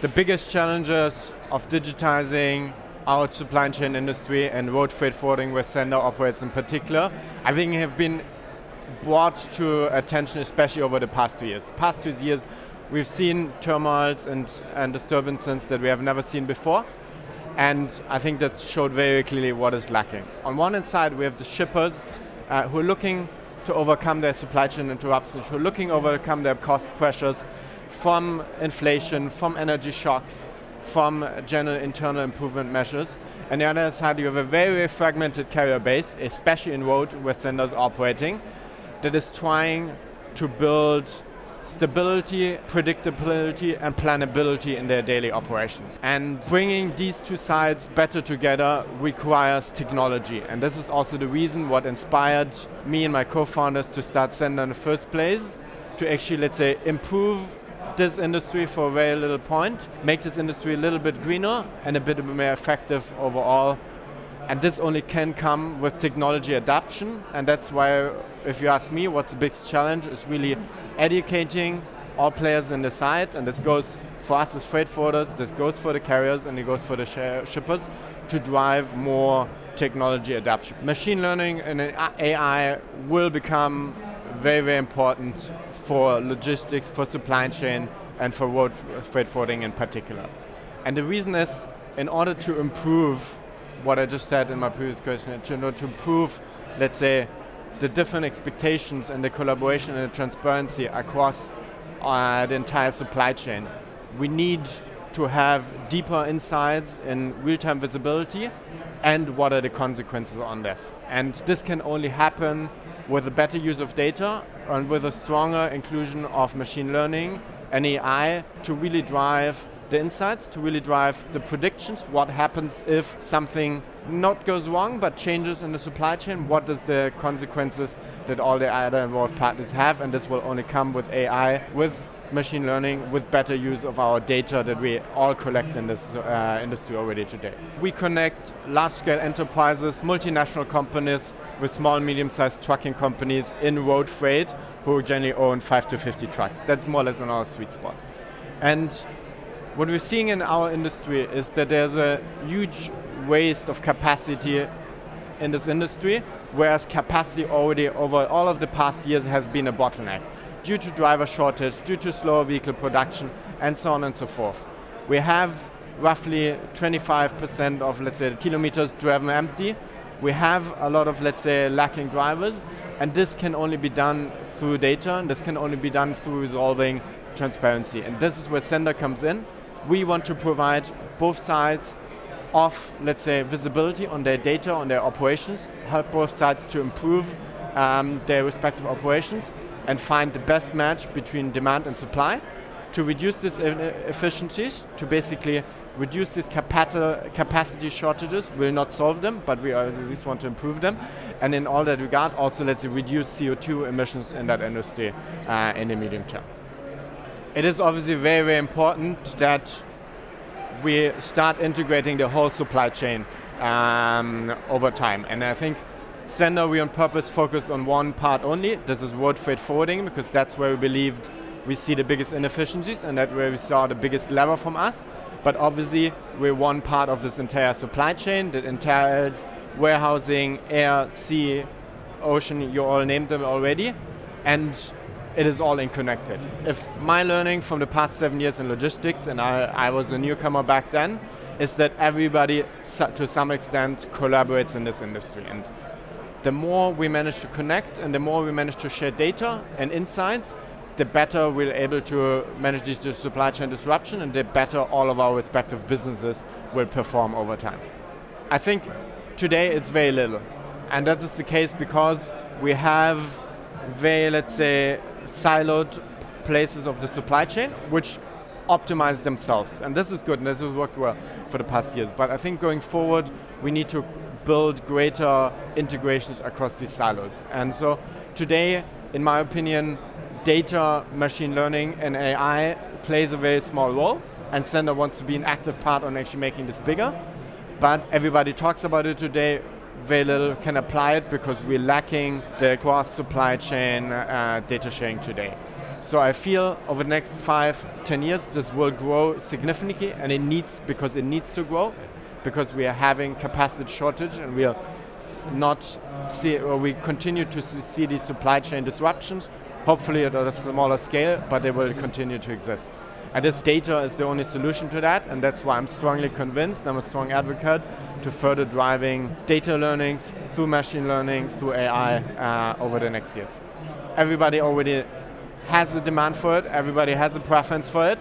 the biggest challenges of digitizing our supply chain industry and road freight forwarding where Sennder operates in particular, I think have been brought to attention especially over the past two years. Past two years, we've seen turmoils and, and disturbances that we have never seen before. And I think that showed very clearly what is lacking. On one hand side, we have the shippers uh, who are looking to overcome their supply chain interruptions, who are looking to overcome their cost pressures from inflation, from energy shocks, from general internal improvement measures. And the other side, you have a very fragmented carrier base, especially in road where Sennder's operating, that is trying to build stability, predictability, and planability in their daily operations. And bringing these two sides better together requires technology. And this is also the reason what inspired me and my co-founders to start Sennder in the first place, to actually, let's say, improve this industry for a very little point, make this industry a little bit greener and a bit more effective overall. And this only can come with technology adoption, and that's why, if you ask me, what's the biggest challenge is really educating all players in the site, and this goes for us as freight forwarders, this goes for the carriers, and it goes for the shippers to drive more technology adoption. Machine learning and AI will become very, very important for logistics, for supply chain, and for road freight forwarding in particular. And the reason is, in order to improve what I just said in my previous question, to, to improve, let's say, the different expectations and the collaboration and the transparency across uh, the entire supply chain. We need to have deeper insights in real-time visibility and what are the consequences on this. And this can only happen with a better use of data and with a stronger inclusion of machine learning and AI to really drive the insights to really drive the predictions, what happens if something not goes wrong but changes in the supply chain, what is the consequences that all the other involved parties have, and this will only come with AI, with machine learning, with better use of our data that we all collect in this uh, industry already today. We connect large-scale enterprises, multinational companies, with small, and medium-sized trucking companies in road freight who generally own 5 to 50 trucks. That's more or less in our sweet spot. And what we're seeing in our industry is that there's a huge waste of capacity in this industry, whereas capacity already over all of the past years has been a bottleneck due to driver shortage, due to slower vehicle production, and so on and so forth. We have roughly 25% of, let's say, kilometers driven empty. We have a lot of, let's say, lacking drivers, and this can only be done through data, and this can only be done through resolving transparency. And this is where Sennder comes in we want to provide both sides of, let's say, visibility on their data, on their operations, help both sides to improve um, their respective operations and find the best match between demand and supply to reduce these efficiencies, to basically reduce these capacity shortages. We'll not solve them, but we at least want to improve them. And in all that regard, also let's reduce CO2 emissions in that industry uh, in the medium term it is obviously very, very important that we start integrating the whole supply chain um, over time. And I think Sennder, we on purpose focused on one part only. This is road freight forwarding because that's where we believed we see the biggest inefficiencies and that's where we saw the biggest lever from us. But obviously, we're one part of this entire supply chain that entails warehousing, air, sea, ocean, you all named them already. And it is all interconnected. If my learning from the past seven years in logistics, and I, I was a newcomer back then, is that everybody, to some extent, collaborates in this industry. And the more we manage to connect and the more we manage to share data and insights, the better we're able to manage this supply chain disruption and the better all of our respective businesses will perform over time. I think today it's very little. And that is the case because we have very, let's say, siloed places of the supply chain, which optimize themselves. And this is good, and this has worked well for the past years. But I think going forward, we need to build greater integrations across these silos. And so today, in my opinion, data, machine learning, and AI plays a very small role, and Sennder wants to be an active part on actually making this bigger. But everybody talks about it today, very little can apply it because we're lacking the cross supply chain uh, data sharing today. So I feel over the next five, ten years, this will grow significantly, and it needs because it needs to grow, because we are having capacity shortage, and we are not see, or we continue to see these supply chain disruptions. Hopefully at a smaller scale, but they will continue to exist. And this data is the only solution to that, and that's why I'm strongly convinced, I'm a strong advocate, to further driving data learning through machine learning, through AI uh, over the next years. Everybody already has a demand for it, everybody has a preference for it,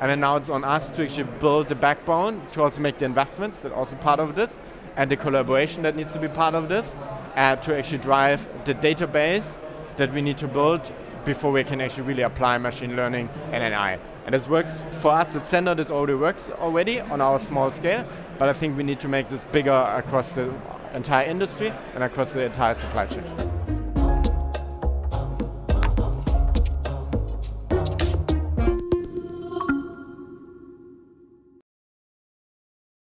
and then now it's on us to actually build the backbone to also make the investments that are also part of this, and the collaboration that needs to be part of this, uh, to actually drive the database that we need to build before we can actually really apply machine learning and AI. And this works for us at Sennder, this already works already on our small scale, but I think we need to make this bigger across the entire industry and across the entire supply chain.